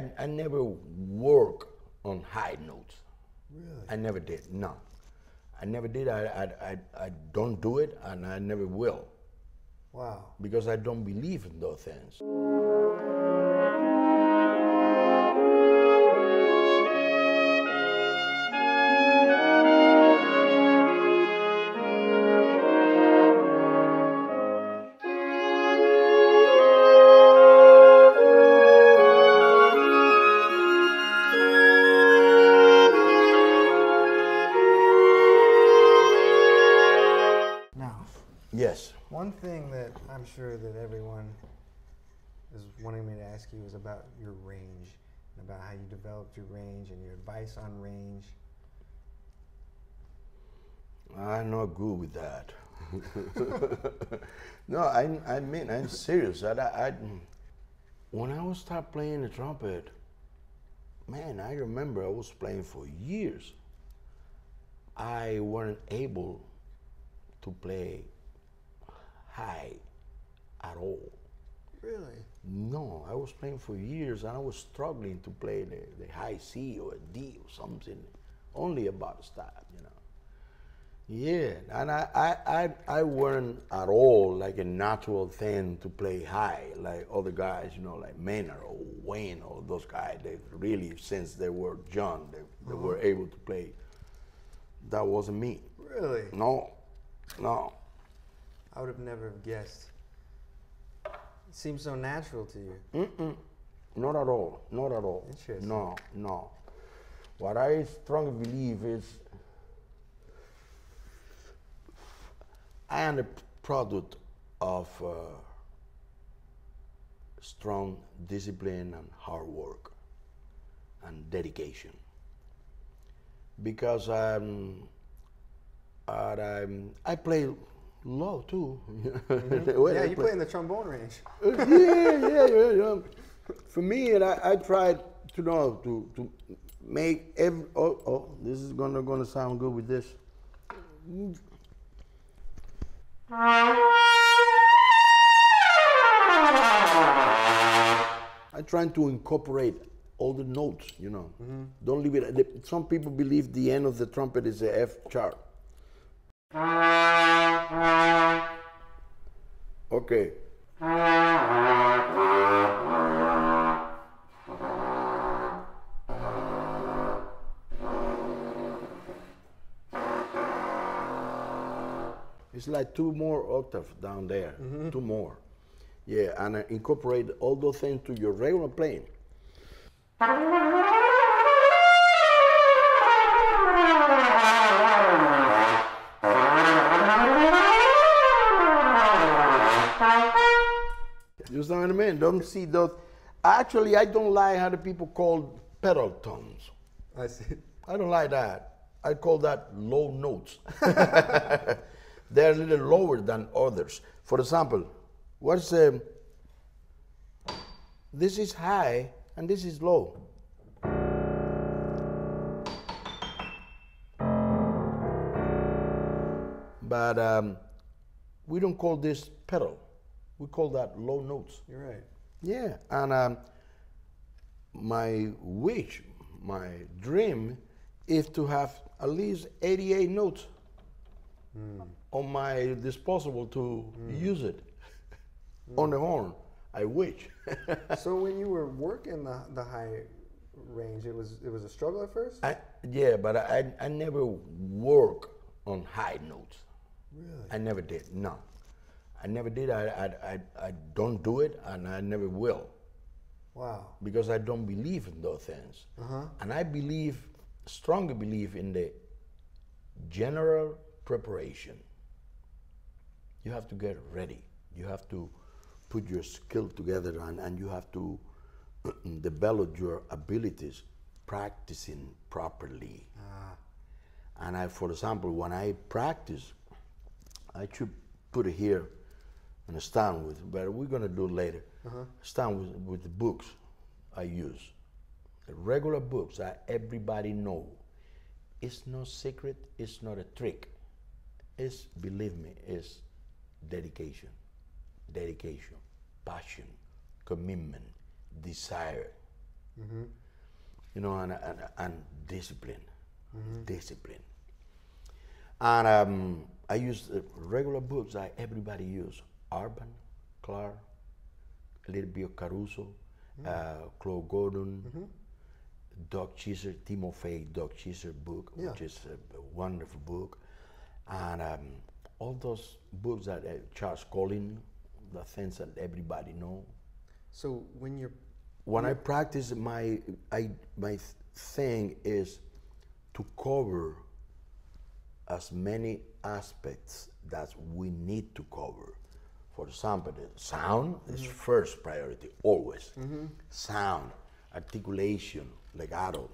I, I never work on high notes. Really? I never did. No, I never did. I, I, I, I don't do it, and I never will Wow. because I don't believe in those things. About your range and about how you developed your range and your advice on range. I'm not good with that. no, I, I mean, I'm serious. I, I, when I was start playing the trumpet, man, I remember I was playing for years. I weren't able to play high at all. No, I was playing for years and I was struggling to play the, the high C or a D or something, only about stop, you know. Yeah, and I, I, I, I weren't at all like a natural thing to play high, like other guys, you know, like Maynard or Wayne or those guys. They really, since they were young, they, they were uh-huh. able to play. That wasn't me. Really? No, no. I would have never guessed. It seems so natural to you. Mm-mm. Not at all. Not at all. No, no. What I strongly believe is I am a product of uh, strong discipline and hard work and dedication. Because um, and, um, I play low too. Mm-hmm. yeah, you play in the trombone range. yeah, yeah, yeah, yeah. For me, and I, I tried to know to to make every. Oh, oh, this is gonna gonna sound good with this. I trying to incorporate all the notes, you know. Don't leave it. Some people believe the end of the trumpet is a F sharp. Okay. It's like two more octaves down there, two more. Yeah, and uh, incorporate all those things to your regular playing. You understand what I mean? Don't see those. Actually, I don't like how the people call pedal tones. I see. I don't like that. I call that low notes. They're a little lower than others. For example, what's um, this is high and this is low. But um, we don't call this pedal. We call that low notes. You're right. Yeah, and um, my wish, my dream, is to have at least 88 notes hmm. on my disposable to hmm. use it hmm. on the horn. I wish. so when you were working the, the high range, it was it was a struggle at first. I, yeah, but I, I never work on high notes. Really? I never did. No, I never did. I, I, I, I don't do it, and I never will. Wow. because I don't believe in those things. Uh-huh. And I believe, strongly believe in the general preparation. You have to get ready. You have to put your skill together and, and you have to develop your abilities practicing properly. And I, for example, when I practice, I should put it here on a stand with, but we're gonna do it later. Uh-huh. Stand with, with the books I use, the regular books that everybody know. It's no secret. It's not a trick. It's believe me. It's dedication, dedication, passion, commitment, desire. Mm-hmm. You know, and, and, and discipline. Mm-hmm. Discipline. And um, I use the regular books that everybody use. Arban, Clarke, a little bit of Caruso, uh, Claude Gordon, Dokshizer, Timofey Dokshizer book, Yeah. which is a, wonderful book. And um, all those books that uh, Charles Colin, the things that everybody know. So when you're When I practice, my I my thing is to cover as many aspects that we need to cover. For example, the sound is first priority always. Sound, articulation, legato,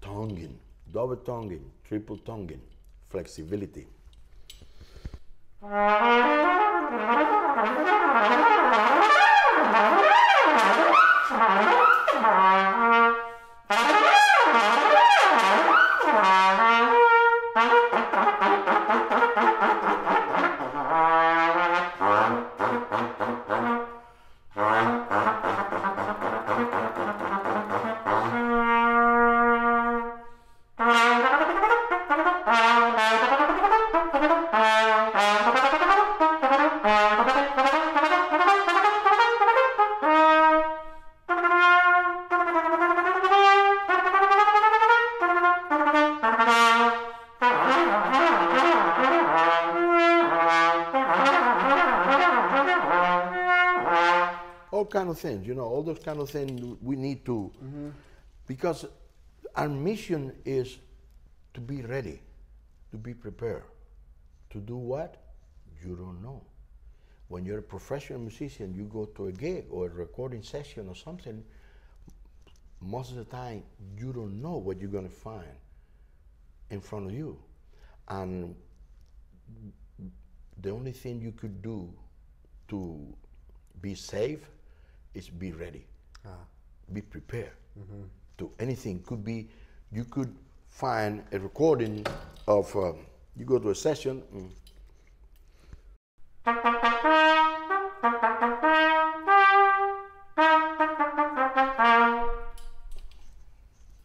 tonguing, double tonguing, triple tonguing, flexibility. things you know all those kind of things we need to mm-hmm. because our mission is to be ready to be prepared. To do what? You don't know. When you're a professional musician you go to a gig or a recording session or something most of the time you don't know what you're going to find in front of you. And the only thing you could do to be safe is be ready. Be prepared to anything. Could be you could find a recording of um, you go to a session mm,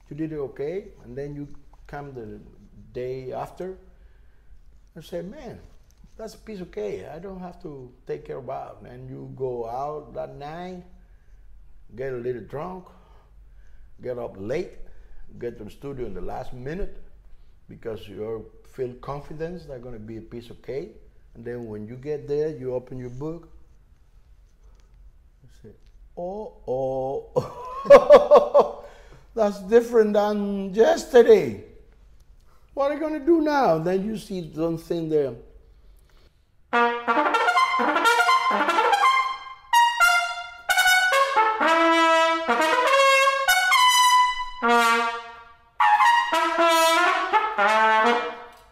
you did it okay and then you come the day after and say man that's a piece of cake. I don't have to take care about it." and you go out that night get a little drunk get up late get to the studio in the last minute because you feel confidence that's going to be a piece of cake. And then when you get there you open your book. You say oh oh. That's different than yesterday. What are you going to do now? Then you see something there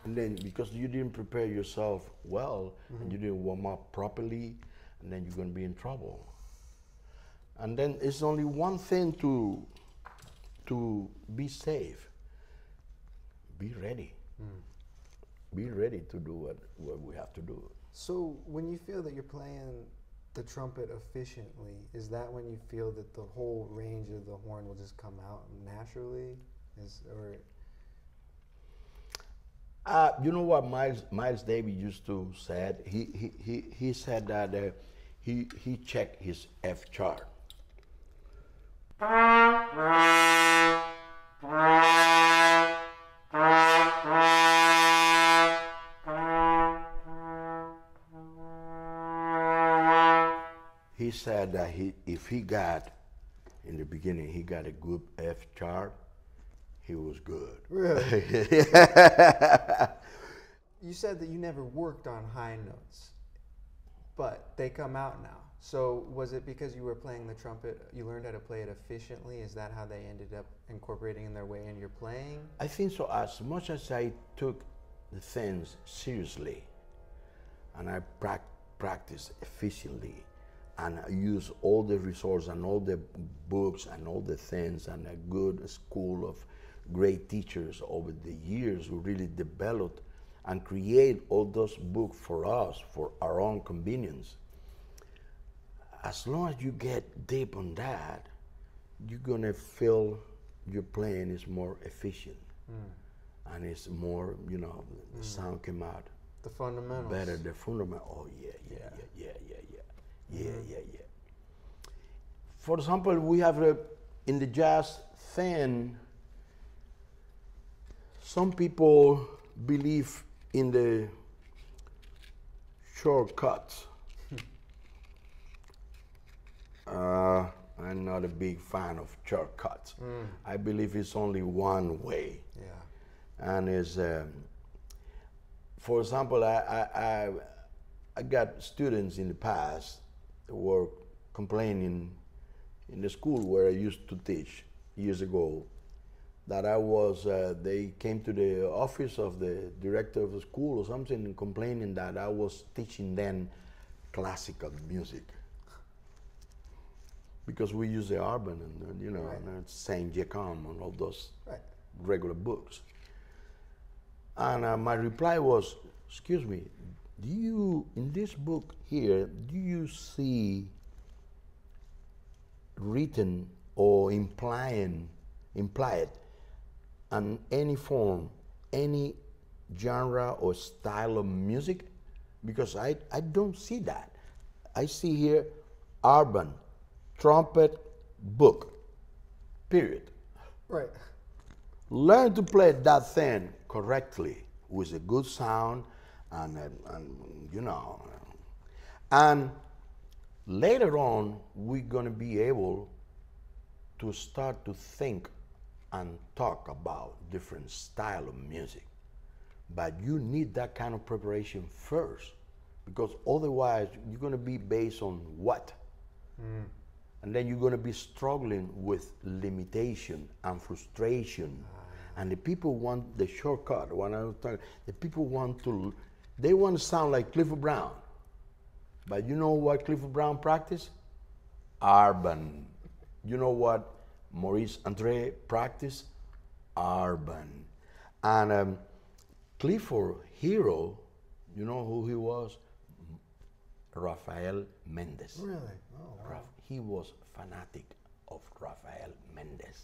And then because you didn't prepare yourself well and you mm-hmm. didn't warm up properly, and then you're going to be in trouble. And then it's only one thing to to be safe. Be ready. Mm. Be ready to do what, what we have to do. So when you feel that you're playing the trumpet efficiently, is that when you feel that the whole range of the horn will just come out naturally? Is or Uh, you know what Miles Miles Davis used to said? He he he, he said that uh, he he checked his F chart. He said that he if he got in the beginning he got a good F chart, he was good. really? you said that you never worked on high notes, but they come out now. So was it because you were playing the trumpet? You learned how to play it efficiently. Is that how they ended up incorporating in their way in your playing? I think so. As much as I took the things seriously, and I prac- practiced efficiently, and I used all the resources and all the books and all the things, and a good school of great teachers over the years who really developed and create all those books for us for our own convenience. As long as you get deep on that, you're gonna feel your playing is more efficient mm. and it's more, you know, the mm. sound came out. The fundamentals. Better the fundamental. Oh yeah, yeah, yeah, yeah, yeah, yeah, yeah, mm. yeah, yeah. For example, we have a, in the jazz fan. Some people believe in the shortcuts. uh, I'm not a big fan of shortcuts. I believe it's only one way Yeah. and is um, for example I, I, I, I got students in the past who were complaining in the school where I used to teach years ago that I was uh, they came to the office of the director of the school or something and complaining that I was teaching them classical music because we use the Arban and uh, you know Right. and Saint Jacome and all those Right. regular books. And uh, my reply was, "Excuse me, do you in this book here do you see written or implying implied on any form, any genre or style of music? Because I, I don't see that. I see here Arban, trumpet, book, period Right. learn to play that thing correctly with a good sound and, and you know and later on we're going to be able to start to think and talk about different style of music. But you need that kind of preparation first because otherwise you're going to be based on what? Mm. And then you're going to be struggling with limitation and frustration. Ah. And the people want the shortcut. When i was talking the people want to they want to sound like clifford brown. But you know what clifford brown practice? Arban. You know what maurice andre practice Arban and um, clifford hero you know who he was rafael mendez Really? Oh, wow. He was fanatic of Rafael Mendez.